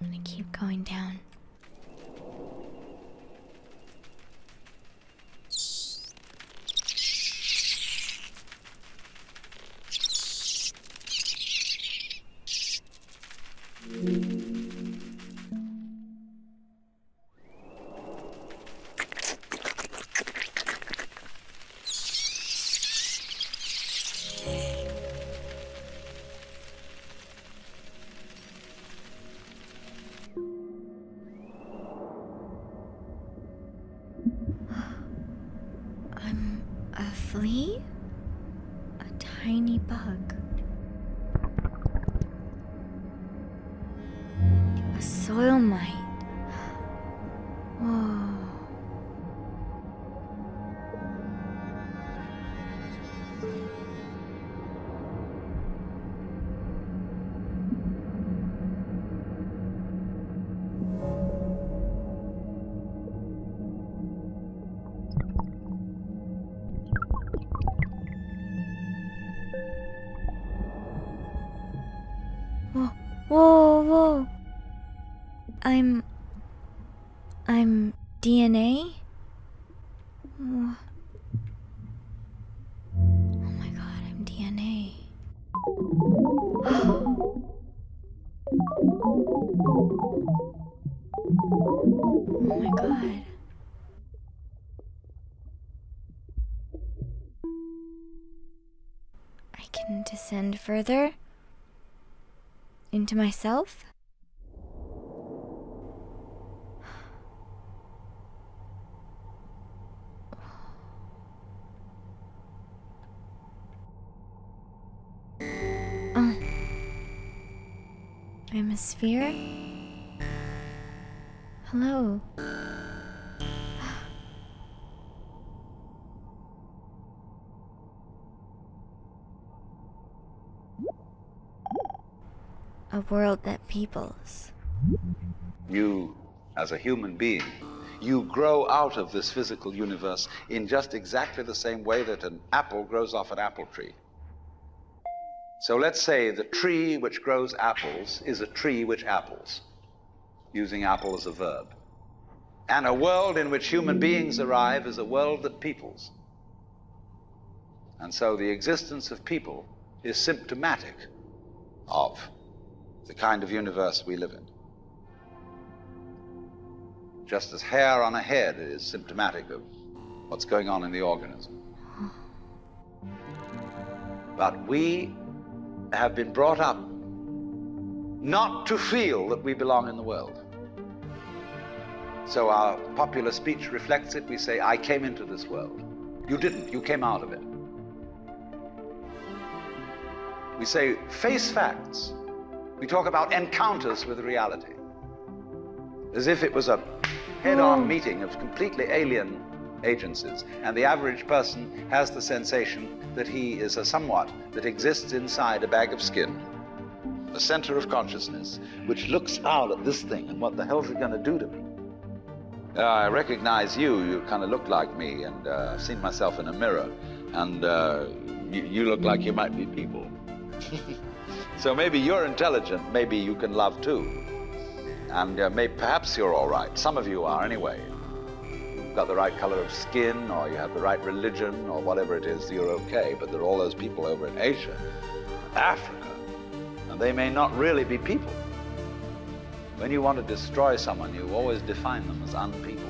I'm gonna keep going down. I'm a flea? A tiny bug. A soil mite. Whoa, whoa, whoa. I'm. I'm DNA? Oh my god, I'm DNA. Oh my god. I can descend further into myself? Oh. I'm a sphere? Hello. A world that peoples. You, as a human being, you grow out of this physical universe in just exactly the same way that an apple grows off an apple tree. So let's say the tree which grows apples is a tree which apples, using apple as a verb. And a world in which human beings arrive is a world that peoples. And so the existence of people is symptomatic of the kind of universe we live in. Just as hair on a head is symptomatic of what's going on in the organism. But we have been brought up not to feel that we belong in the world. So our popular speech reflects it. We say, I came into this world. You didn't, you came out of it. We say, face facts. We talk about encounters with reality. As if it was a head on Oh. meeting of completely alien agencies. And the average person has the sensation that he is a somewhat that exists inside a bag of skin, a center of consciousness, which looks out at this thing and what the hell's it going to do to me? Uh, I recognize you. You kind of look like me, and uh, I've seen myself in a mirror, and uh, you, you look like you might be people. so maybe you're intelligent. Maybe you can love too, and uh, maybe perhaps you're all right. Some of you are anyway. You've got the right color of skin, or you have the right religion, or whatever it is. You're okay. But there are all those people over in Asia, Africa, and they may not really be people. When you want to destroy someone, you always define them as unpeople.